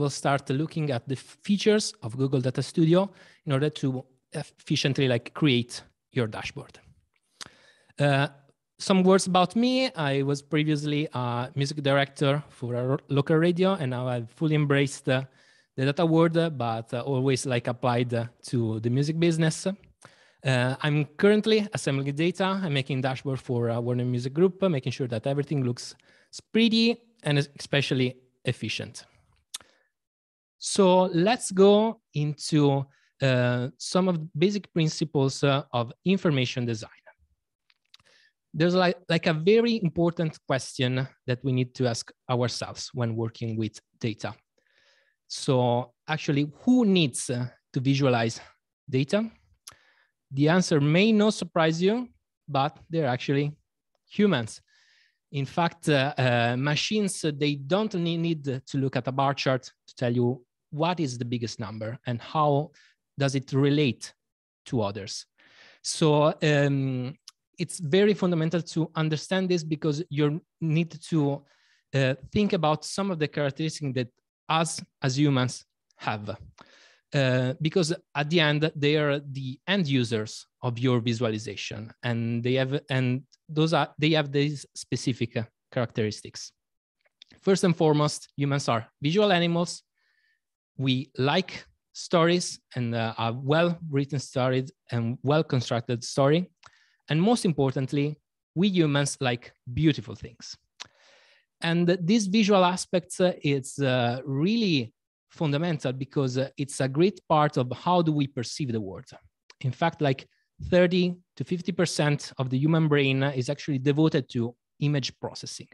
we'll start looking at the features of Google Data Studio in order to efficiently like create your dashboard. Uh, some words about me. I was previously a music director for a local radio, and now I've fully embraced uh, the data world, but uh, always like applied to the music business. Uh, I'm currently assembling data. I'm making dashboard for uh, Warner Music Group, making sure that everything looks pretty and especially efficient. So let's go into uh, some of the basic principles uh, of information design. There's like, like a very important question that we need to ask ourselves when working with data. So actually, who needs uh, to visualize data? The answer may not surprise you, but they're actually humans. In fact, uh, uh, machines, uh, they don't need to look at a bar chart to tell you what is the biggest number and how does it relate to others. So um, it's very fundamental to understand this because you need to uh, think about some of the characteristics that us as humans have. Uh, because at the end they are the end users of your visualization and they have and those are they have these specific characteristics first and foremost humans are visual animals we like stories and uh, a well written story and well constructed story and most importantly we humans like beautiful things and these visual aspects uh, it's uh, really fundamental because uh, it's a great part of how do we perceive the world. In fact, like 30 to 50% of the human brain is actually devoted to image processing.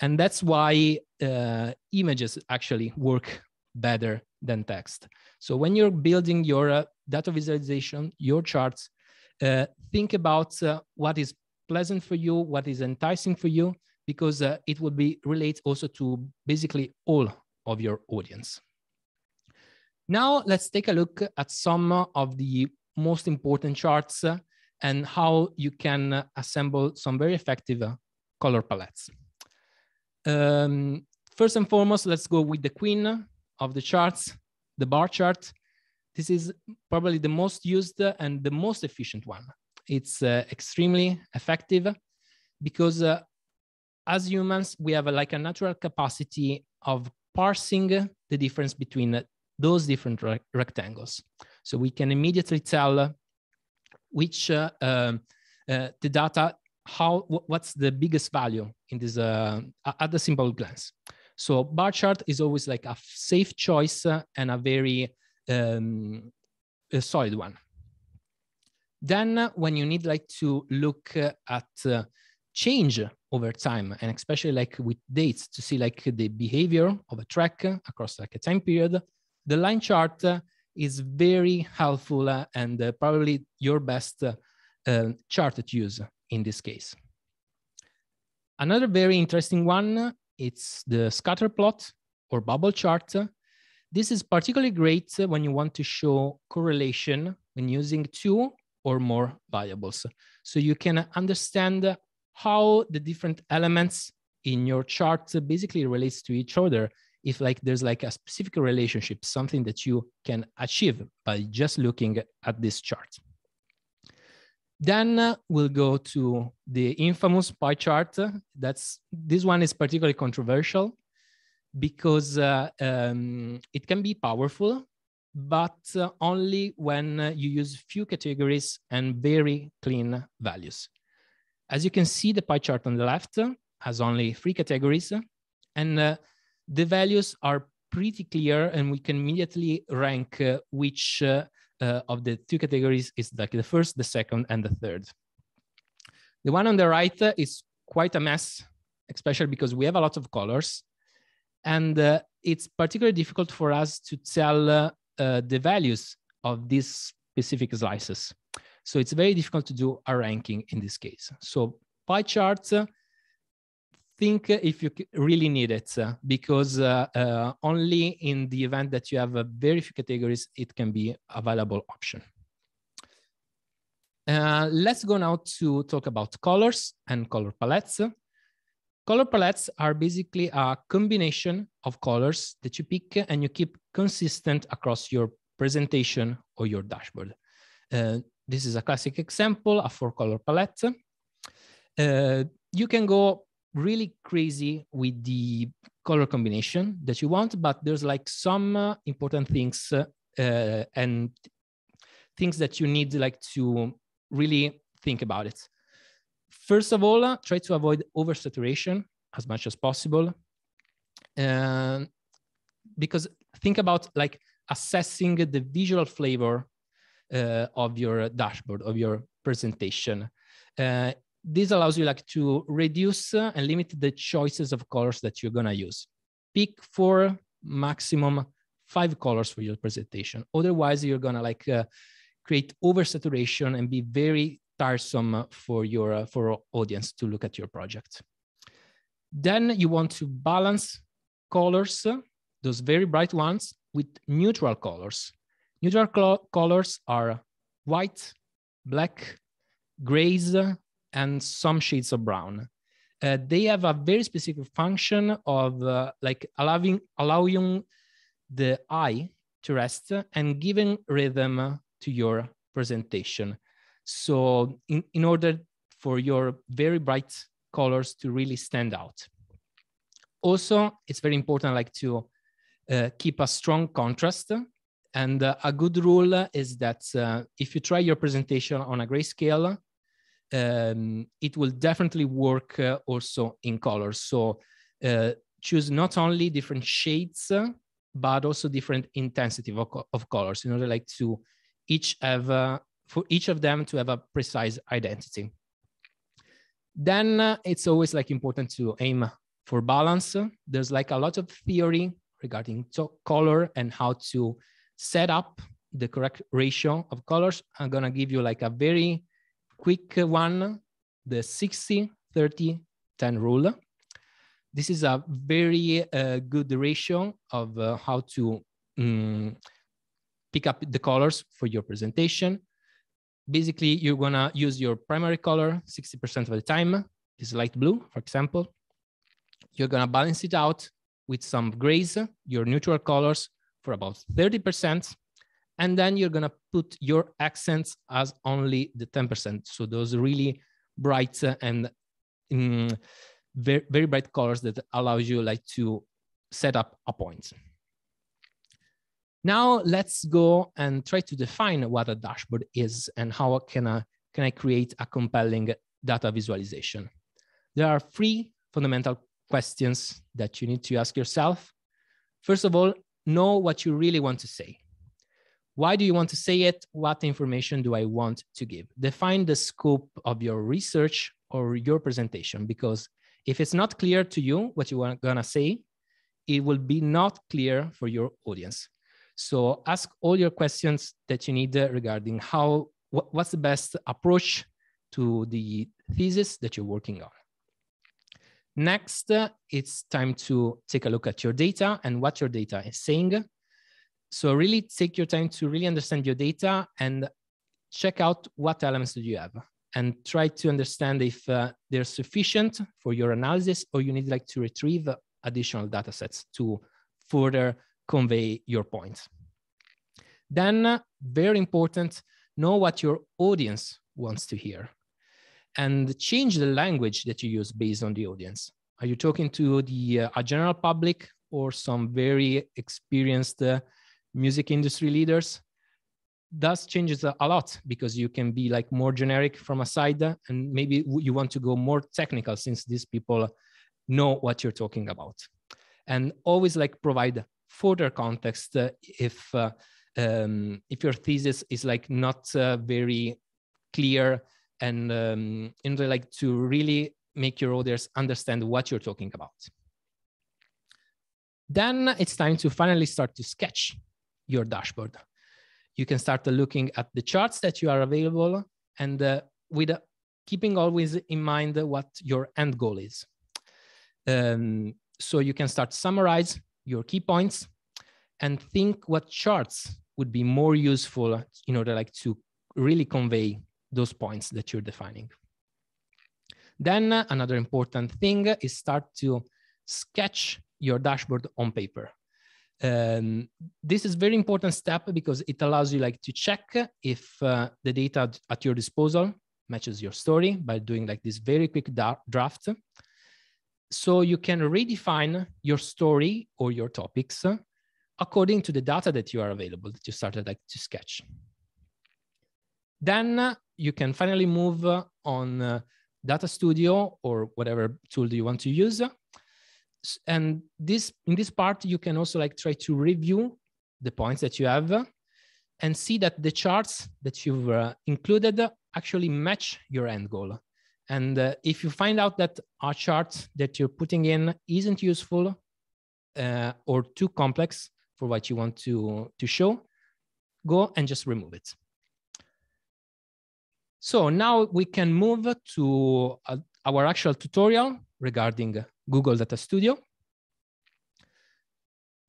And that's why uh, images actually work better than text. So when you're building your uh, data visualization, your charts, uh, think about uh, what is pleasant for you, what is enticing for you, because uh, it will be relate also to basically all of your audience. Now let's take a look at some of the most important charts and how you can assemble some very effective color palettes. Um, first and foremost, let's go with the queen of the charts, the bar chart. This is probably the most used and the most efficient one. It's uh, extremely effective because uh, as humans, we have a, like a natural capacity of parsing the difference between those different re rectangles. So we can immediately tell which uh, um, uh, the data, how what's the biggest value in this uh, at the simple glance. So bar chart is always like a safe choice and a very um, a solid one. Then when you need like to look at uh, change over time and especially like with dates to see like the behavior of a track across like a time period the line chart is very helpful and uh, probably your best uh, chart to use in this case. Another very interesting one, it's the scatter plot or bubble chart. This is particularly great when you want to show correlation when using two or more variables. So you can understand how the different elements in your chart basically relates to each other if like there's like a specific relationship, something that you can achieve by just looking at this chart. Then uh, we'll go to the infamous pie chart. That's this one is particularly controversial because uh, um, it can be powerful, but uh, only when uh, you use few categories and very clean values. As you can see, the pie chart on the left has only three categories, and uh, the values are pretty clear and we can immediately rank uh, which uh, uh, of the two categories is like the first, the second, and the third. The one on the right uh, is quite a mess, especially because we have a lot of colors. And uh, it's particularly difficult for us to tell uh, the values of these specific slices. So it's very difficult to do a ranking in this case. So pie charts think if you really need it uh, because uh, uh, only in the event that you have very few categories, it can be a option. Uh, let's go now to talk about colors and color palettes. Color palettes are basically a combination of colors that you pick and you keep consistent across your presentation or your dashboard. Uh, this is a classic example, a four color palette. Uh, you can go really crazy with the color combination that you want, but there's like some uh, important things uh, and things that you need like to really think about it. First of all, uh, try to avoid oversaturation as much as possible. Um, because think about like assessing the visual flavor uh, of your dashboard, of your presentation. This allows you like to reduce uh, and limit the choices of colors that you're gonna use. Pick four, maximum five colors for your presentation. Otherwise, you're gonna like uh, create oversaturation and be very tiresome for your uh, for audience to look at your project. Then you want to balance colors, those very bright ones, with neutral colors. Neutral colors are white, black, grays, and some shades of brown. Uh, they have a very specific function of uh, like allowing allowing the eye to rest and giving rhythm to your presentation. So in, in order for your very bright colors to really stand out. Also, it's very important like to uh, keep a strong contrast. And uh, a good rule is that uh, if you try your presentation on a grayscale, um, it will definitely work uh, also in colors. So uh, choose not only different shades, but also different intensity of, of colors in order like to each have uh, for each of them to have a precise identity. Then uh, it's always like important to aim for balance. There's like a lot of theory regarding color and how to set up the correct ratio of colors. I'm gonna give you like a very quick one, the 60, 30, 10 rule. This is a very uh, good ratio of uh, how to um, pick up the colors for your presentation. Basically, you're gonna use your primary color 60% of the time. This light blue, for example. You're gonna balance it out with some grays, your neutral colors for about 30%. And then you're gonna put your accents as only the 10%. So those really bright and um, very, very bright colors that allows you like to set up a point. Now let's go and try to define what a dashboard is and how can I, can I create a compelling data visualization. There are three fundamental questions that you need to ask yourself. First of all, know what you really want to say. Why do you want to say it? What information do I want to give? Define the scope of your research or your presentation because if it's not clear to you what you are gonna say, it will be not clear for your audience. So ask all your questions that you need regarding how, what, what's the best approach to the thesis that you're working on. Next, it's time to take a look at your data and what your data is saying. So really take your time to really understand your data and check out what elements do you have and try to understand if uh, they're sufficient for your analysis or you need like to retrieve additional data sets to further convey your point. Then, very important, know what your audience wants to hear and change the language that you use based on the audience. Are you talking to the uh, a general public or some very experienced uh, music industry leaders? does changes a lot because you can be like more generic from a side and maybe you want to go more technical since these people know what you're talking about and always like provide further context uh, if uh, um, if your thesis is like not uh, very clear and um, like to really make your audience understand what you're talking about then it's time to finally start to sketch your dashboard you can start looking at the charts that you are available and uh, with uh, keeping always in mind what your end goal is. Um, so you can start summarize your key points and think what charts would be more useful in order like to really convey those points that you're defining. Then uh, another important thing is start to sketch your dashboard on paper. Um, this is very important step because it allows you like to check if uh, the data at your disposal matches your story by doing like this very quick draft. So you can redefine your story or your topics according to the data that you are available that you started like to sketch. Then you can finally move on uh, Data Studio or whatever tool do you want to use. And this in this part, you can also like try to review the points that you have and see that the charts that you've uh, included actually match your end goal. And uh, if you find out that a chart that you're putting in isn't useful uh, or too complex for what you want to, to show, go and just remove it. So now we can move to uh, our actual tutorial regarding Google Data Studio.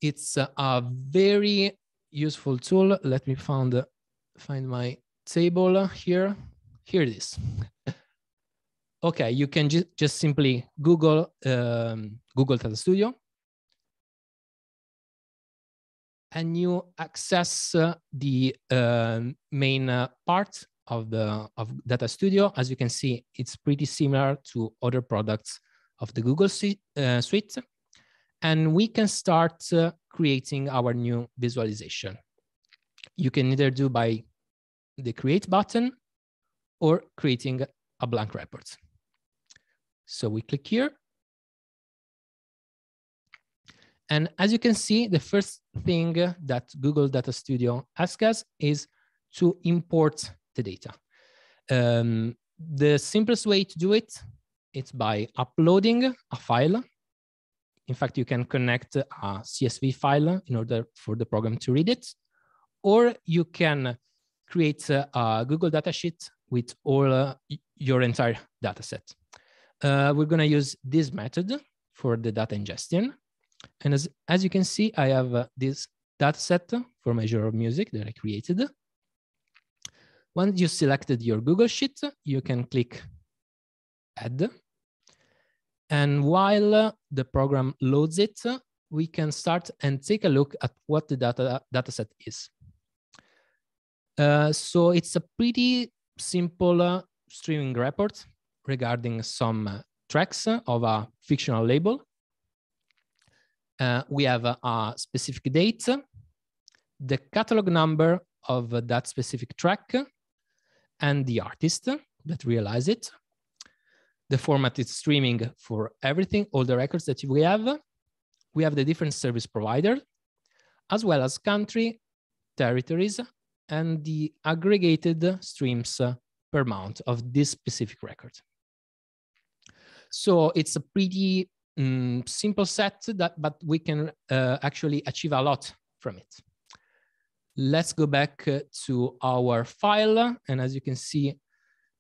It's a very useful tool. Let me find, find my table here. Here it is. okay, you can ju just simply Google um, Google Data Studio. And you access uh, the uh, main uh, part of the of Data Studio. As you can see, it's pretty similar to other products of the Google uh, Suite. And we can start uh, creating our new visualization. You can either do by the create button or creating a blank report. So we click here. And as you can see, the first thing that Google Data Studio asks us is to import the data. Um, the simplest way to do it is by uploading a file. In fact, you can connect a CSV file in order for the program to read it, or you can create a, a Google datasheet with all uh, your entire data set. Uh, we're going to use this method for the data ingestion. And as, as you can see, I have uh, this data set for measure of music that I created. Once you selected your Google Sheet, you can click Add. And while the program loads it, we can start and take a look at what the data dataset is. Uh, so it's a pretty simple uh, streaming report regarding some uh, tracks of a fictional label. Uh, we have a, specific date, the catalog number of that specific track, and the artist that realize it. The format is streaming for everything, all the records that we have. We have the different service provider, as well as country, territories, and the aggregated streams per month of this specific record. So it's a pretty um, simple set that, but we can uh, actually achieve a lot from it. Let's go back uh, to our file. And as you can see,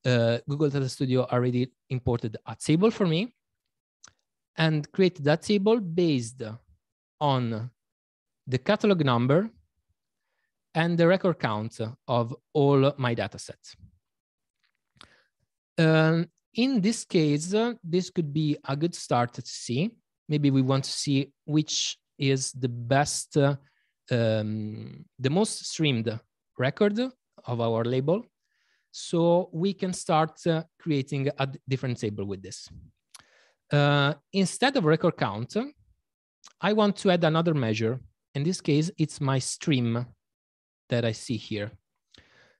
uh, Google Data Studio already imported a table for me and created that table based on the catalog number and the record count of all my data sets. Um, in this case, uh, this could be a good start to see. Maybe we want to see which is the best uh, um, the most streamed record of our label. So we can start uh, creating a different table with this. Uh, instead of record count, I want to add another measure. In this case, it's my stream that I see here.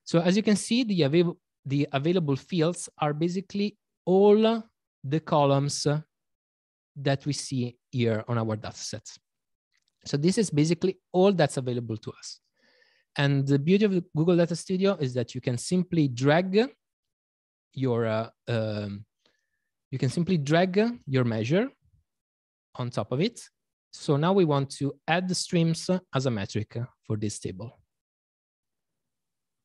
So as you can see, the, avail the available fields are basically all the columns that we see here on our data sets. So this is basically all that's available to us. And the beauty of Google Data Studio is that you can simply drag your, uh, um, you can simply drag your measure on top of it. So now we want to add the streams as a metric for this table.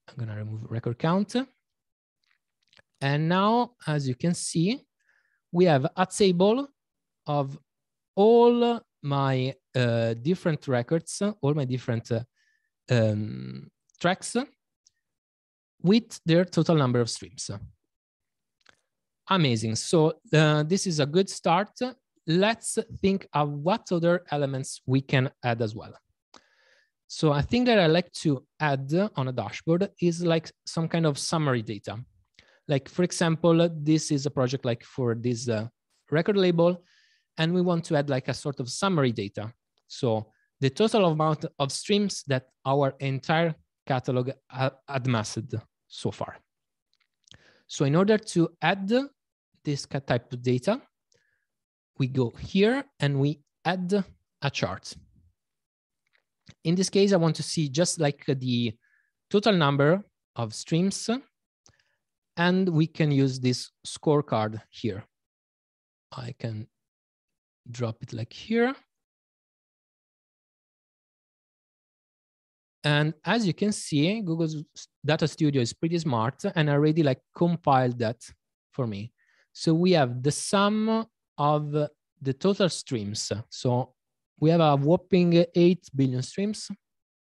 I'm gonna remove record count. And now, as you can see, we have a table of all my uh, different records, all my different uh, um, tracks with their total number of streams. Amazing. So uh, this is a good start. Let's think of what other elements we can add as well. So I think that I like to add on a dashboard is like some kind of summary data. Like for example, this is a project like for this uh, record label, and we want to add like a sort of summary data. So the total amount of streams that our entire catalog had massed so far. So in order to add this type of data, we go here and we add a chart. In this case, I want to see just like the total number of streams, and we can use this scorecard here. I can drop it like here. And as you can see, Google's Data Studio is pretty smart and already like compiled that for me. So we have the sum of the total streams. So we have a whopping 8 billion streams,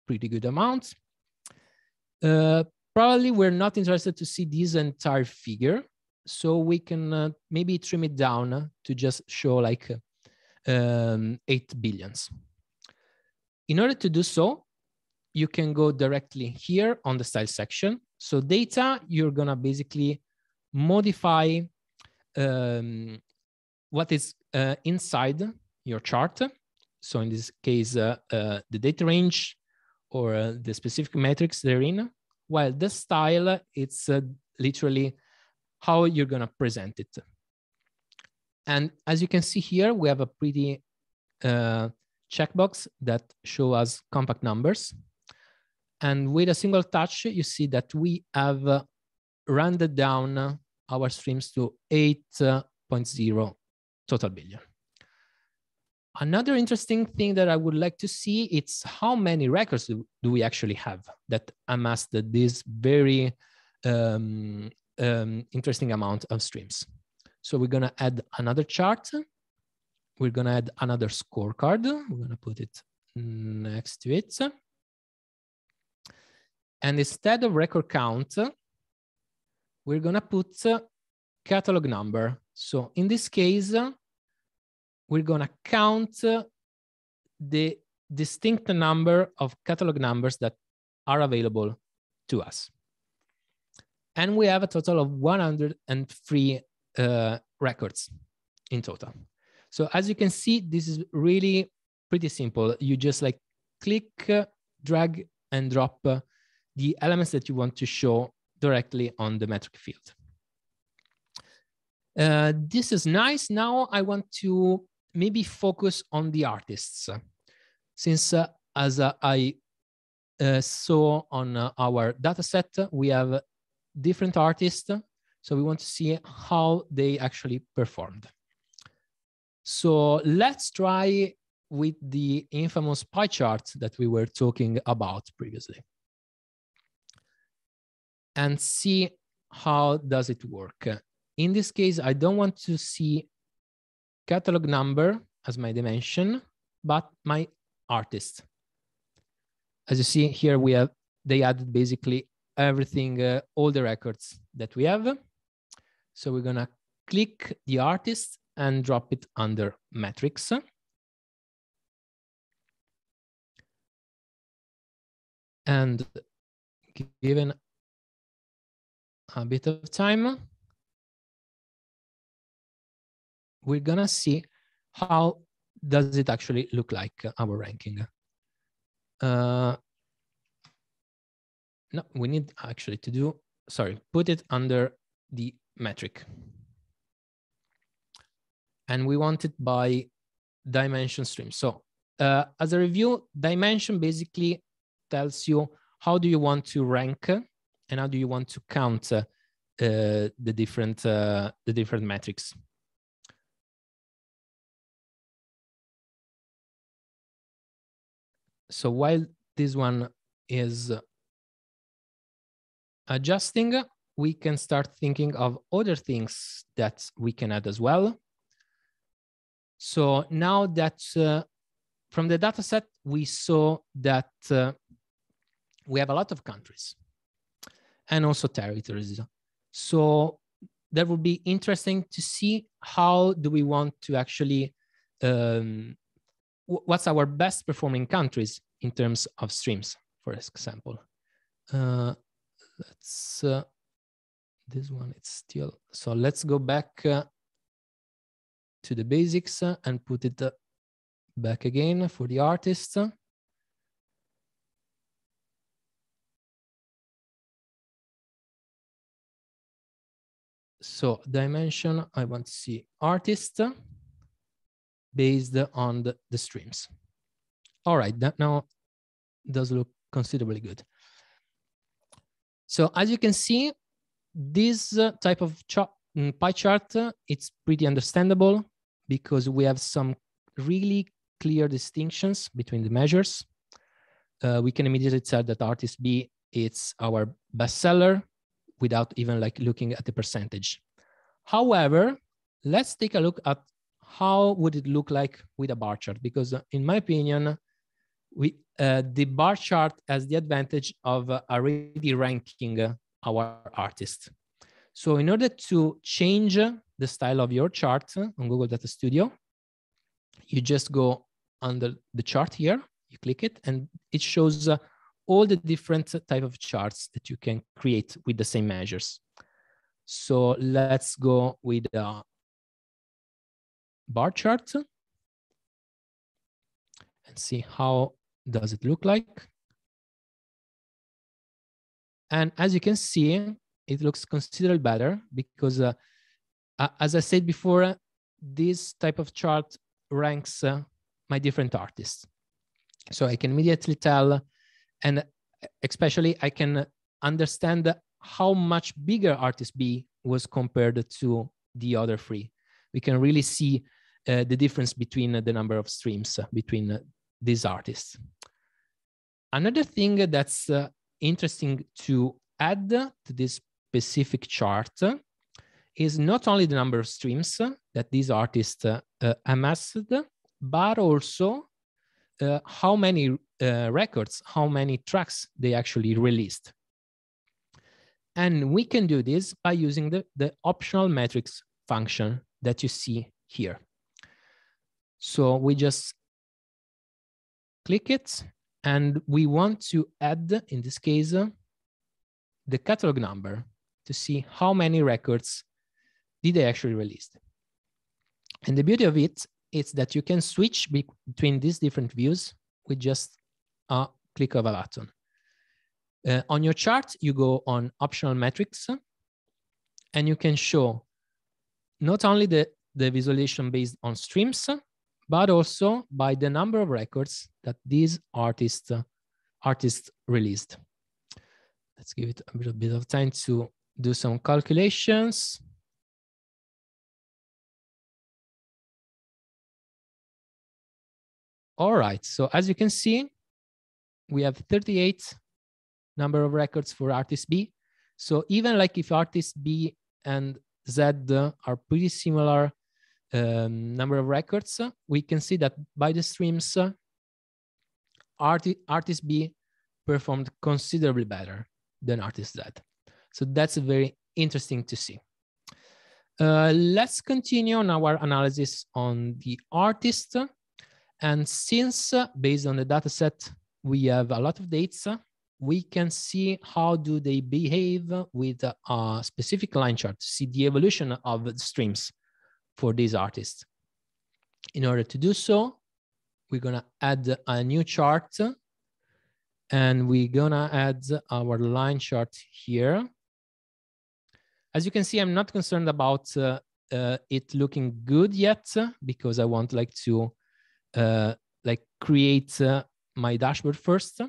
pretty good amount. Uh, probably we're not interested to see this entire figure. So we can uh, maybe trim it down to just show like um, 8 billions. In order to do so, you can go directly here on the style section. So data, you're gonna basically modify um, what is uh, inside your chart. So in this case, uh, uh, the data range or uh, the specific metrics they're in, while the style, it's uh, literally how you're gonna present it. And as you can see here, we have a pretty uh, checkbox that show us compact numbers. And with a single touch, you see that we have uh, rounded down our streams to 8.0 total billion. Another interesting thing that I would like to see it's how many records do, we actually have that amassed this very um, um, interesting amount of streams. So we're gonna add another chart. We're gonna add another scorecard. We're gonna put it next to it. And instead of record count, we're gonna put catalog number. So in this case, we're gonna count the distinct number of catalog numbers that are available to us. And we have a total of 103 uh, records in total. So as you can see, this is really pretty simple. You just like click, drag and drop uh, the elements that you want to show directly on the metric field. Uh, this is nice. Now I want to maybe focus on the artists. Since uh, as uh, I uh, saw on uh, our data set, we have different artists. So we want to see how they actually performed. So let's try with the infamous pie chart that we were talking about previously and see how does it work. In this case, I don't want to see catalog number as my dimension, but my artist. As you see here, we have, they added basically everything, uh, all the records that we have. So we're gonna click the artist and drop it under metrics. And given a bit of time, we're gonna see how does it actually look like our ranking. Uh, no, we need actually to do, sorry, put it under the metric. And we want it by dimension stream. So uh, as a review, dimension basically tells you how do you want to rank and how do you want to count uh, the different uh, the different metrics. So while this one is adjusting, we can start thinking of other things that we can add as well. So now that uh, from the data set, we saw that uh, we have a lot of countries and also territories. So that would be interesting to see how do we want to actually um, what's our best performing countries in terms of streams, for example. Uh, let's uh, this one it's still so let's go back uh, to the basics and put it uh, back again for the artist so dimension i want to see artist based on the, the streams. All right that now does look considerably good. So as you can see this uh, type of mm, pie chart, uh, it's pretty understandable because we have some really clear distinctions between the measures. Uh, we can immediately tell that artist B it's our bestseller without even like looking at the percentage. However, let's take a look at how would it look like with a bar chart because uh, in my opinion, we uh, the bar chart has the advantage of uh, already ranking our artist. So in order to change the style of your chart on Google Data Studio, you just go under the chart here, you click it, and it shows uh, all the different type of charts that you can create with the same measures. So let's go with a bar chart and see how does it look like. And as you can see, it looks considerably better because, uh, as I said before, this type of chart ranks uh, my different artists. So I can immediately tell, and especially I can understand how much bigger artist B was compared to the other three. We can really see uh, the difference between the number of streams uh, between uh, these artists. Another thing that's uh, interesting to add to this specific chart is not only the number of streams that these artists uh, amassed, but also uh, how many uh, records, how many tracks they actually released. And we can do this by using the, the optional metrics function that you see here. So we just click it and we want to add, in this case, the catalog number to see how many records did they actually release. And the beauty of it is that you can switch between these different views with just a click of a button. Uh, on your chart, you go on optional metrics and you can show not only the, the visualization based on streams, but also by the number of records that these artists, uh, artists released. Let's give it a little bit of time to do some calculations. All right, so as you can see, we have 38 number of records for artist B. So even like if artist B and Z are pretty similar um, number of records, we can see that by the streams, arti artist B performed considerably better than artist Z. So that's very interesting to see. Uh, let's continue on our analysis on the artist. And since uh, based on the data set, we have a lot of dates, we can see how do they behave with a specific line chart see the evolution of the streams for these artists. In order to do so, we're gonna add a new chart and we're gonna add our line chart here. As you can see, I'm not concerned about uh, uh, it looking good yet because I want like to uh, like create uh, my dashboard first.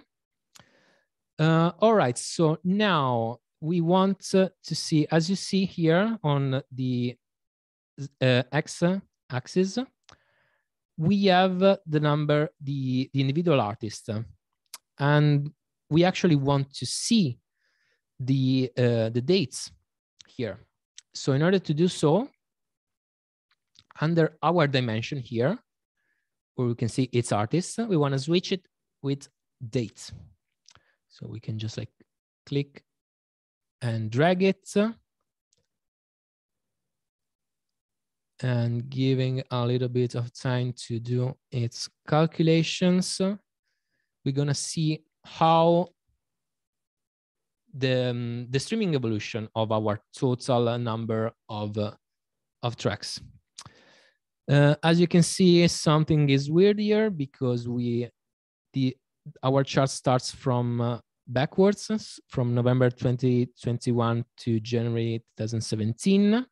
Uh, all right, so now we want to see, as you see here on the uh, x axis, we have the number, the, the individual artist. And we actually want to see the, uh, the dates here. So in order to do so, under our dimension here, where we can see its artist, we want to switch it with dates. So we can just like click and drag it and giving a little bit of time to do its calculations, we're gonna see how the, um, the streaming evolution of our total number of, uh, of tracks. Uh, as you can see, something is weird here because we, the, our chart starts from uh, backwards from November 2021 to January 2017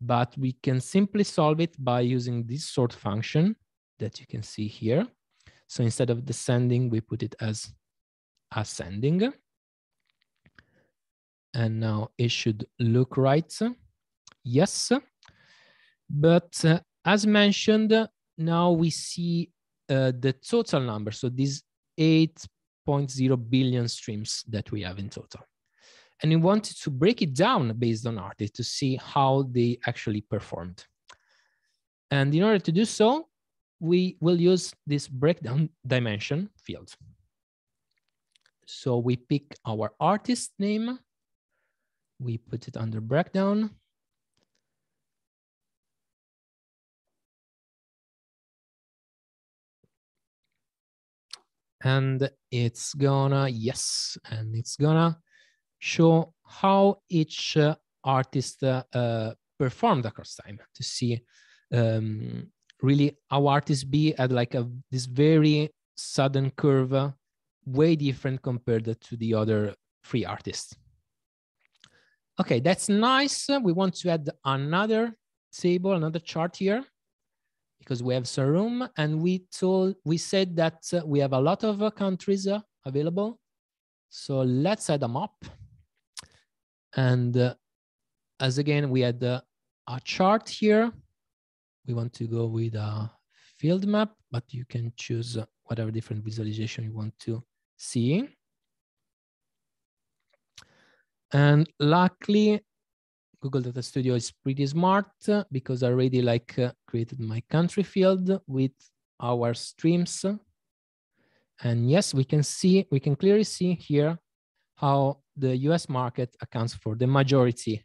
but we can simply solve it by using this sort function that you can see here. So instead of descending, we put it as ascending. And now it should look right. Yes. But uh, as mentioned, now we see uh, the total number. So these 8.0 billion streams that we have in total and we wanted to break it down based on artists to see how they actually performed. And in order to do so, we will use this breakdown dimension field. So we pick our artist name, we put it under breakdown, and it's gonna, yes, and it's gonna show how each uh, artist uh, uh, performed across time to see um, really how artists be at like a this very sudden curve, uh, way different compared to the other three artists. Okay, that's nice. We want to add another table, another chart here because we have some room and we told we said that uh, we have a lot of uh, countries uh, available so let's add them up and as again, we had a chart here. We want to go with a field map, but you can choose whatever different visualization you want to see. And luckily, Google Data Studio is pretty smart because I already like uh, created my country field with our streams. And yes, we can see, we can clearly see here how the US market accounts for the majority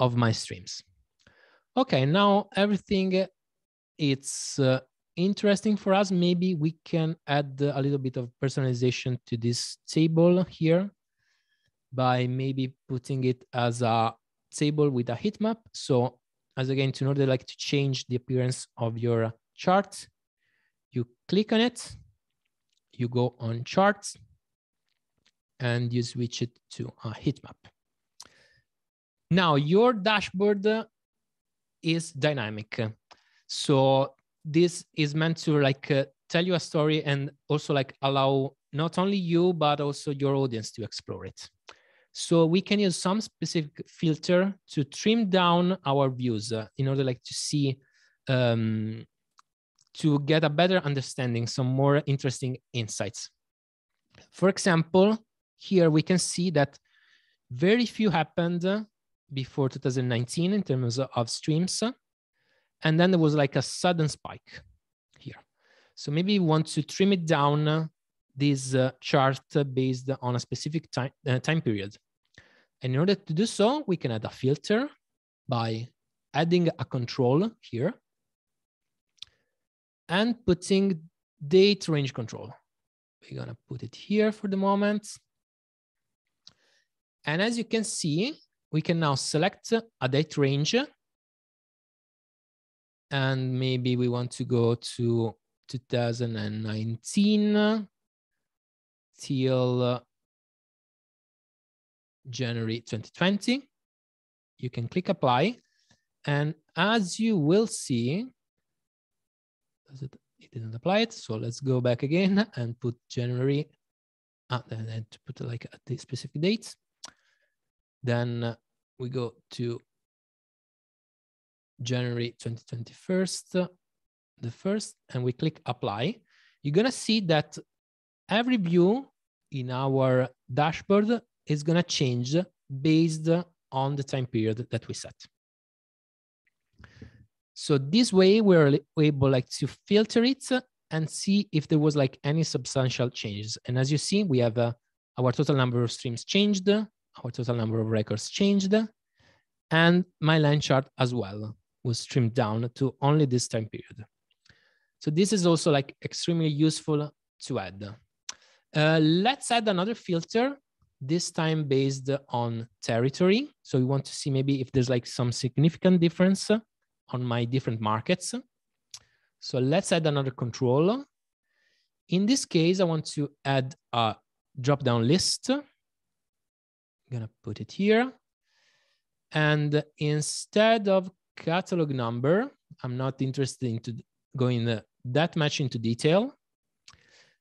of my streams. Okay, now everything it's uh, interesting for us. Maybe we can add a little bit of personalization to this table here by maybe putting it as a table with a heat map. So as again, in order like to change the appearance of your chart, you click on it, you go on charts, and you switch it to a heat map. Now your dashboard is dynamic. So this is meant to like uh, tell you a story and also like allow not only you, but also your audience to explore it. So we can use some specific filter to trim down our views uh, in order like to see, um, to get a better understanding, some more interesting insights. For example, here we can see that very few happened before 2019 in terms of streams. And then there was like a sudden spike here. So maybe we want to trim it down, this uh, chart based on a specific time, uh, time period. And in order to do so, we can add a filter by adding a control here and putting date range control. We're gonna put it here for the moment. And as you can see, we can now select a date range. And maybe we want to go to 2019 till January 2020. You can click apply. And as you will see, it, it didn't apply it. So let's go back again and put January, uh, and then to put like at the specific dates. Then we go to January 2021, the first, and we click apply. You're gonna see that every view in our dashboard is gonna change based on the time period that we set. So this way we're able like to filter it and see if there was like any substantial changes. And as you see, we have uh, our total number of streams changed, our total number of records changed, and my line chart as well. was trimmed down to only this time period. So this is also like extremely useful to add. Uh, let's add another filter, this time based on territory. So we want to see maybe if there's like some significant difference on my different markets. So let's add another control. In this case, I want to add a drop-down list. I'm gonna put it here. And instead of catalog number, I'm not interested into going that much into detail.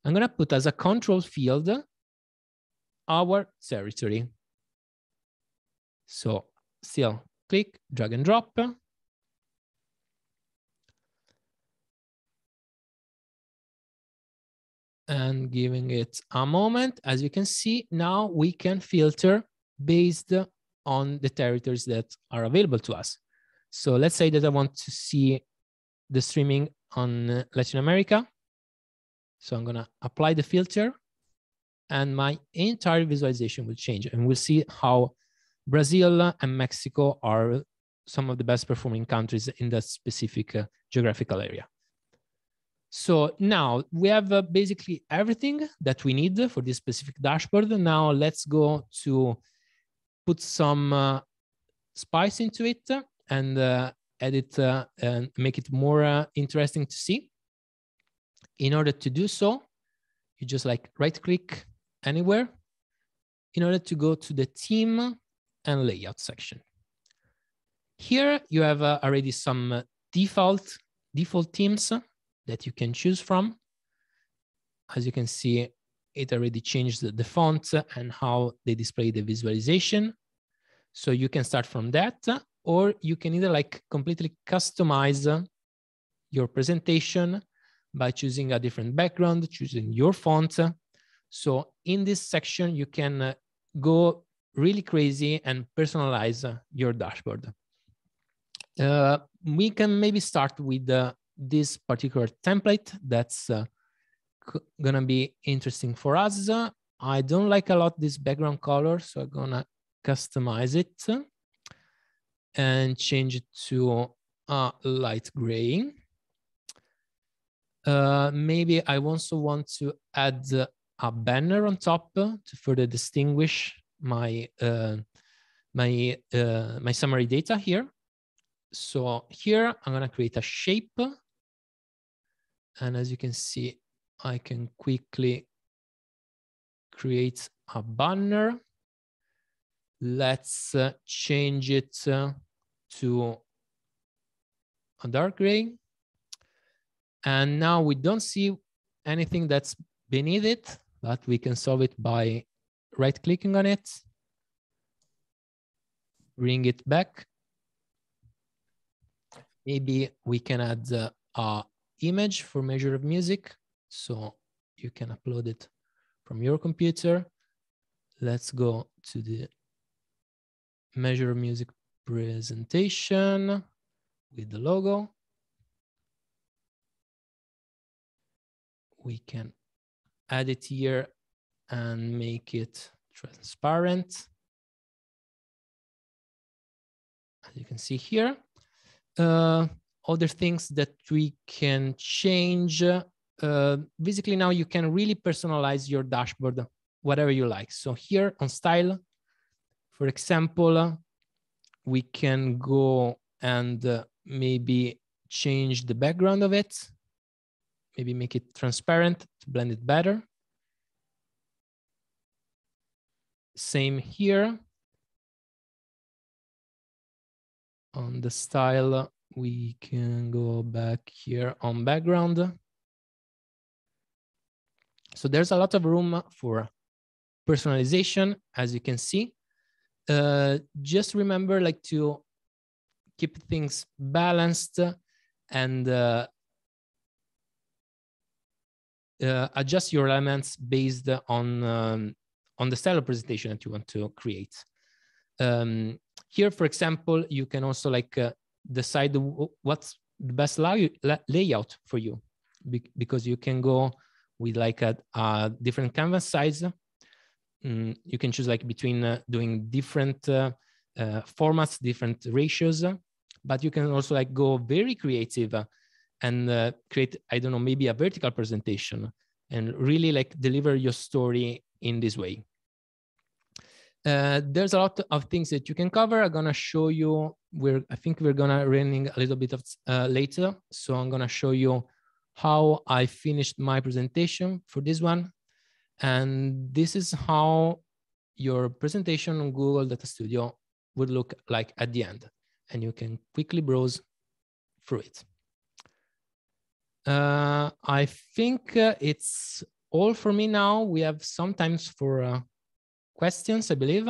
I'm gonna put as a control field our territory. So still click, drag and drop. And giving it a moment, as you can see, now we can filter based on the territories that are available to us. So let's say that I want to see the streaming on Latin America. So I'm gonna apply the filter and my entire visualization will change and we'll see how Brazil and Mexico are some of the best performing countries in that specific uh, geographical area. So now we have uh, basically everything that we need for this specific dashboard. Now let's go to put some uh, spice into it and uh, edit uh, and make it more uh, interesting to see. In order to do so, you just like right click anywhere in order to go to the theme and layout section. Here you have uh, already some uh, default, default themes that you can choose from. As you can see, it already changed the font and how they display the visualization. So you can start from that, or you can either like completely customize your presentation by choosing a different background, choosing your font. So in this section, you can uh, go really crazy and personalize uh, your dashboard. Uh, we can maybe start with uh, this particular template that's uh, gonna be interesting for us. I don't like a lot this background color, so I'm gonna customize it and change it to a light gray. Uh, maybe I also want to add a banner on top to further distinguish my uh, my uh, my summary data here. So here I'm gonna create a shape, and as you can see, I can quickly create a banner Let's uh, change it uh, to a dark gray. And now we don't see anything that's beneath it, but we can solve it by right clicking on it, bring it back. Maybe we can add uh, a image for measure of music. So you can upload it from your computer. Let's go to the measure of music presentation with the logo. We can add it here and make it transparent. As you can see here. Uh, other things that we can change. Uh, basically now you can really personalize your dashboard, whatever you like. So here on style, for example, we can go and uh, maybe change the background of it, maybe make it transparent to blend it better. Same here. On the style, we can go back here on background. So there's a lot of room for personalization, as you can see uh, just remember like to keep things balanced and uh, uh, adjust your elements based on um, on the style of presentation that you want to create. Um, here, for example, you can also like uh, decide what's the best lay layout for you, Be because you can go with like a, a different canvas size mm, you can choose like between uh, doing different uh, uh, formats, different ratios but you can also like go very creative uh, and uh, create, I don't know, maybe a vertical presentation and really like deliver your story in this way. Uh, there's a lot of things that you can cover. I'm gonna show you. We're I think we're gonna running a little bit of uh, later, so I'm gonna show you how I finished my presentation for this one, and this is how your presentation on Google Data Studio would look like at the end, and you can quickly browse through it. Uh, I think uh, it's all for me now. We have some sometimes for uh, questions, I believe.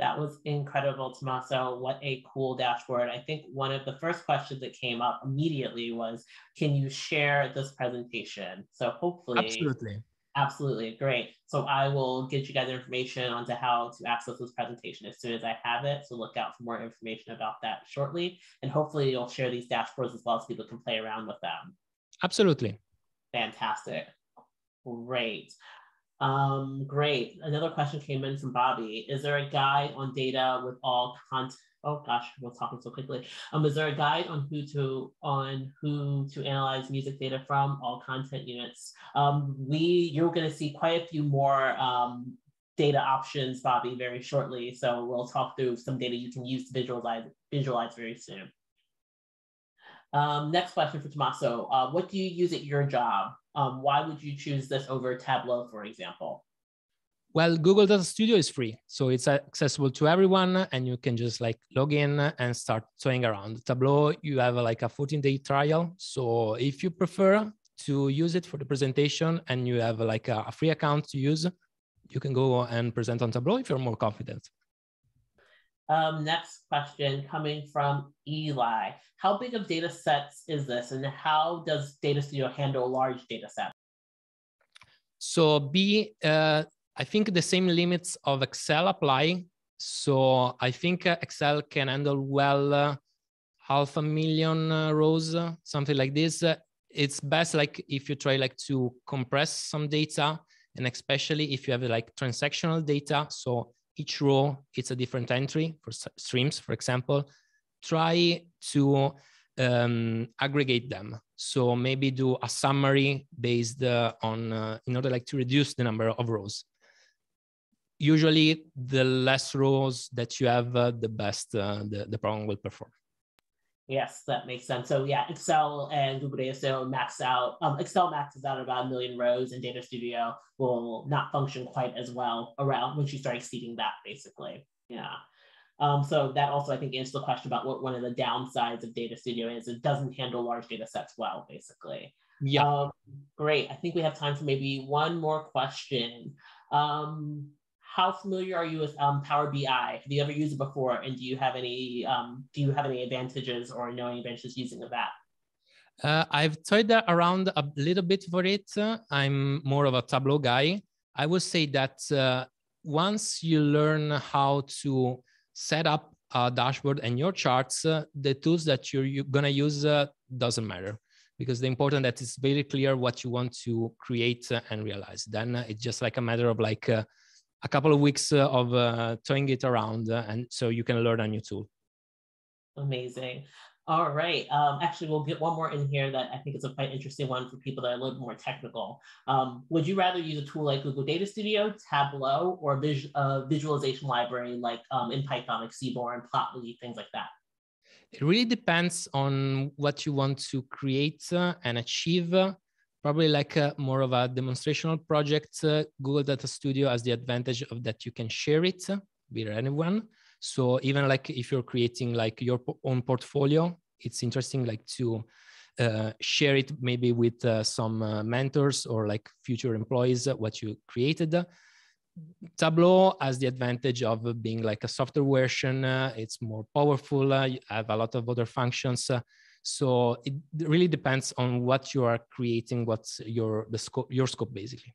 That was incredible, Tommaso. What a cool dashboard. I think one of the first questions that came up immediately was, can you share this presentation? So hopefully. Absolutely. Absolutely, great. So I will get you guys information onto how to access this presentation as soon as I have it. So look out for more information about that shortly. And hopefully you'll share these dashboards as well so people can play around with them. Absolutely. Fantastic. Great. Um, great. Another question came in from Bobby. Is there a guide on data with all content? Oh gosh, we're talking so quickly. Um, is there a guide on who to on who to analyze music data from all content units? Um, we you're going to see quite a few more um, data options, Bobby, very shortly. So we'll talk through some data you can use to visualize visualize very soon. Um, next question for Tommaso. Uh, what do you use at your job? Um, why would you choose this over Tableau, for example? Well, Google Data Studio is free, so it's accessible to everyone, and you can just like log in and start toying around. Tableau, you have like a 14-day trial, so if you prefer to use it for the presentation and you have like a free account to use, you can go and present on Tableau if you're more confident. Um, next question coming from Eli. How big of data sets is this and how does Data Studio handle large data sets? So B, uh, I think the same limits of Excel apply. So I think uh, Excel can handle well uh, half a million uh, rows, something like this. it's best like if you try like to compress some data and especially if you have like transactional data. So each row it's a different entry for streams, for example, try to um, aggregate them. So maybe do a summary based uh, on, uh, in order like to reduce the number of rows. Usually the less rows that you have, uh, the best uh, the, the program will perform. Yes, that makes sense. So yeah, Excel and Google Data Studio max out. Um, Excel maxes out about a million rows, and Data Studio will not function quite as well around once you start exceeding that, basically. Yeah. Um, so that also, I think, answers the question about what one of the downsides of Data Studio is. It doesn't handle large data sets well, basically. Yeah. Um, great. I think we have time for maybe one more question. Um, how familiar are you with um, Power BI? Have you ever used it before? And do you have any um, do you have any advantages or know any advantages using of that? Uh, I've toyed around a little bit for it. I'm more of a Tableau guy. I would say that uh, once you learn how to set up a dashboard and your charts, uh, the tools that you're, you're gonna use uh, doesn't matter because the important that it's very clear what you want to create and realize. Then it's just like a matter of like uh, a couple of weeks uh, of uh, toying it around, uh, and so you can learn a new tool. Amazing. All right. Um, actually, we'll get one more in here that I think is a quite interesting one for people that are a little bit more technical. Um, would you rather use a tool like Google Data Studio, Tableau, or a vis uh, visualization library like um, in Python, like Seaborn, Plotly, things like that? It really depends on what you want to create and achieve probably like a, more of a demonstrational project. Uh, Google Data Studio has the advantage of that you can share it with anyone. So even like if you're creating like your own portfolio, it's interesting like to uh, share it maybe with uh, some uh, mentors or like future employees uh, what you created. Tableau has the advantage of being like a software version. Uh, it's more powerful. Uh, you have a lot of other functions. So it really depends on what you are creating, what's your the scope, your scope basically.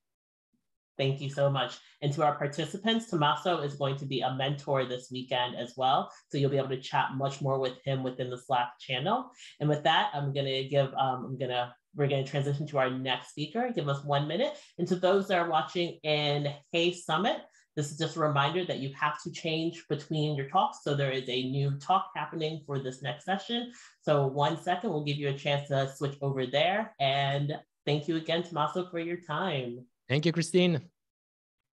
Thank you so much. And to our participants, Tommaso is going to be a mentor this weekend as well. So you'll be able to chat much more with him within the Slack channel. And with that, I'm going to give, um, I'm going to, we're going to transition to our next speaker. Give us one minute. And to those that are watching in HeySummit, this is just a reminder that you have to change between your talks. So there is a new talk happening for this next session. So one second, we'll give you a chance to switch over there. And thank you again, Tommaso, for your time. Thank you, Christine.